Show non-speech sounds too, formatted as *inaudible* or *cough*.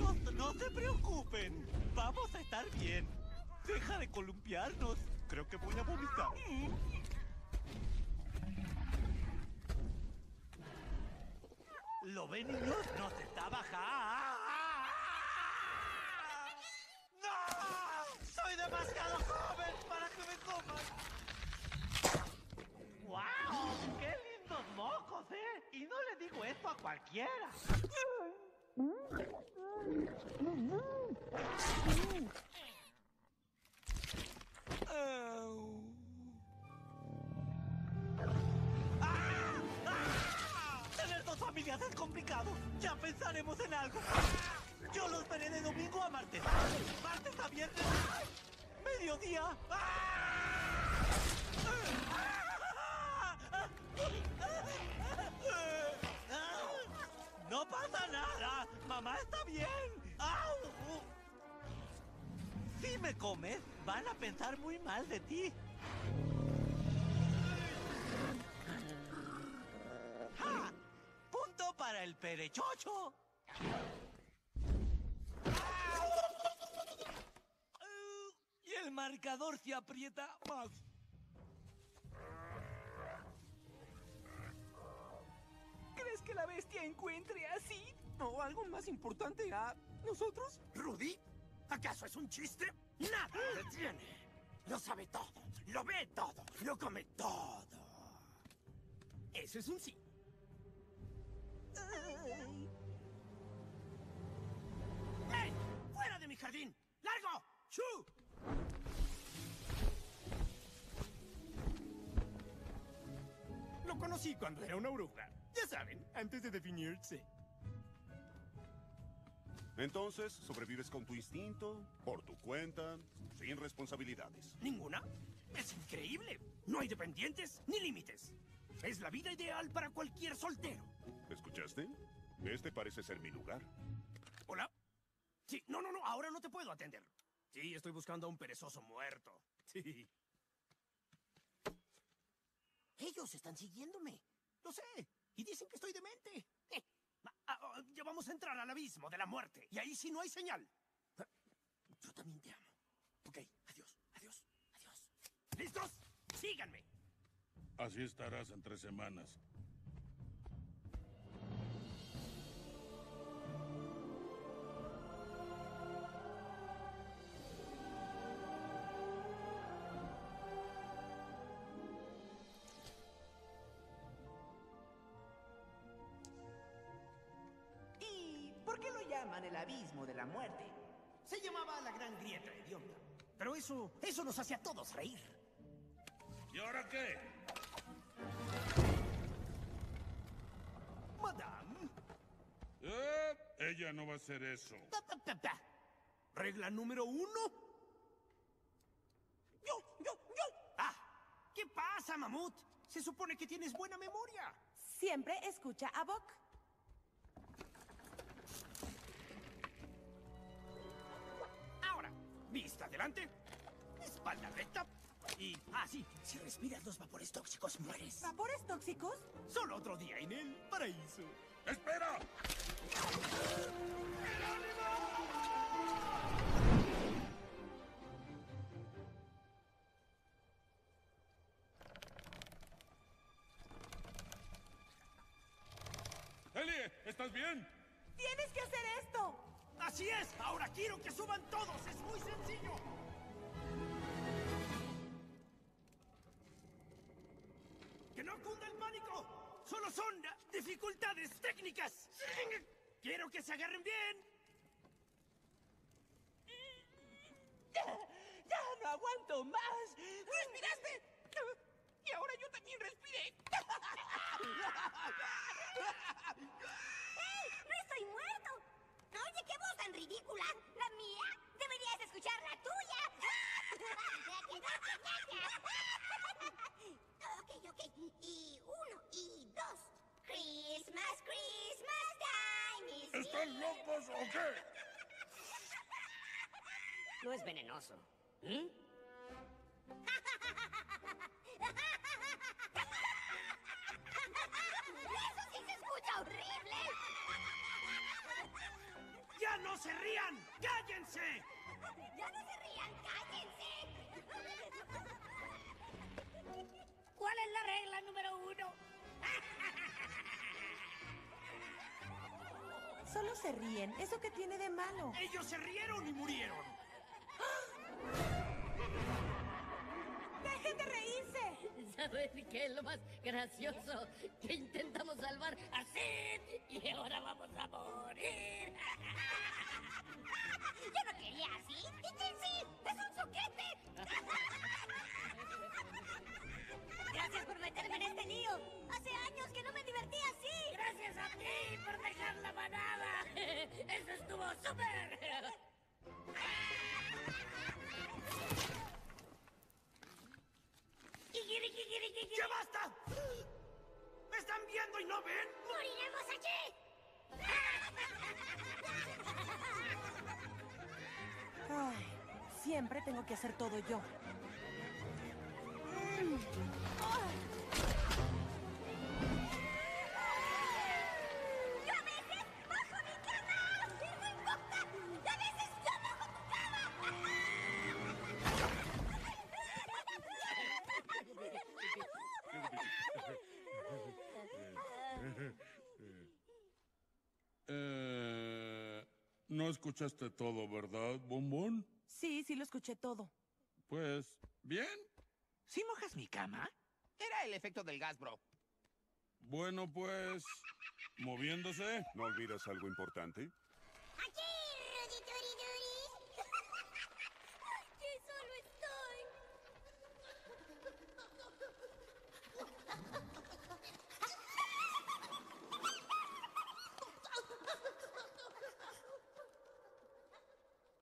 No se preocupen. Vamos a estar bien. Deja de columpiarnos. Creo que voy a vomitar. ¿Lo ven, niños? Nos está bajando. ¡No! ¡Soy demasiado joven para que me coman! ¡Wow! ¡Qué lindos mocos, eh! Y no le digo esto a cualquiera. Familias es complicado. Ya pensaremos en algo. Yo los veré de domingo a martes. Martes a viernes. Mediodía. Comes, van a pensar muy mal de ti. ¡Ja! Punto para el perechocho. Y el marcador se aprieta más. ¿Crees que la bestia encuentre así? ¿O algo más importante a nosotros? ¿Rudy? ¿Acaso es un chiste? ¡Nada le detiene! *gasps* Lo sabe todo, lo ve todo, lo come todo. Eso es un sí. ¡Ey! ¡Fuera de mi jardín! ¡Largo! ¡Chu! Lo conocí cuando era una oruga. Ya saben, antes de definirse. Entonces, sobrevives con tu instinto, por tu cuenta, sin responsabilidades. ¿Ninguna? Es increíble. No hay dependientes ni límites. Es la vida ideal para cualquier soltero. ¿Escuchaste? Este parece ser mi lugar. ¿Hola? Sí, no, no, no, ahora no te puedo atender. Sí, estoy buscando a un perezoso muerto. *laughs* Sí. Ellos están siguiéndome. Lo sé. Y dicen que estoy demente. Ya vamos a entrar al abismo de la muerte. Y ahí sí no hay señal. Yo también te amo. Ok, adiós, adiós, adiós. ¿Listos? Síganme. Así estarás en tres semanas. Llaman el abismo de la muerte? Se llamaba la gran grieta hedionda. Pero eso, eso nos hace a todos reír. ¿Y ahora qué? Madame. Eh, ella no va a hacer eso. Regla número uno. Yo, yo, yo. Ah, ¿qué pasa, mamut? Se supone que tienes buena memoria. Siempre escucha a Bok. Vista adelante, espalda recta y... Ah, sí, si respiras los vapores tóxicos mueres. ¿Vapores tóxicos? Solo otro día en el paraíso. ¡Espera! ¡Elie! ¿Estás bien? ¡Tienes que hacer esto! Así es, ahora quiero que suban todos, es muy sencillo. ¡Que no cunda el pánico! ¡Solo son dificultades técnicas! ¡Quiero que se agarren bien! ¡Ya no aguanto más! ¿Respiraste? Y ahora yo también respiré. ¡Ey! ¡No estoy muerto! Oye, qué voz tan ridícula. ¿La mía? Deberías escuchar la tuya. *laughs* ok, ok. Y uno y dos. Christmas, Christmas time is ¿Están locos o qué? *laughs* No es venenoso. ¿Mm? Se rían! ¡Cállense! ¡Ya no se rían! ¡Cállense! ¿Cuál es la regla número uno? Solo se ríen. ¿Eso qué tiene de malo? Ellos se rieron y murieron. ¡Dejen de reírse! ¿Sabes qué es lo más gracioso? Que intentamos salvar Ti por dejar la manada. *laughs* Eso estuvo súper. *laughs* ¡Ya basta! ¿Me están viendo y no ven? ¡Moriremos allí! Ay, siempre tengo que hacer todo. ¡Yo no escuchaste todo, ¿verdad, Bombón? Sí, sí lo escuché todo. Pues, bien. ¿Sí mojas mi cama? Era el efecto del gas, bro. Bueno, pues, moviéndose. ¿No olvidas algo importante? ¡Aquí!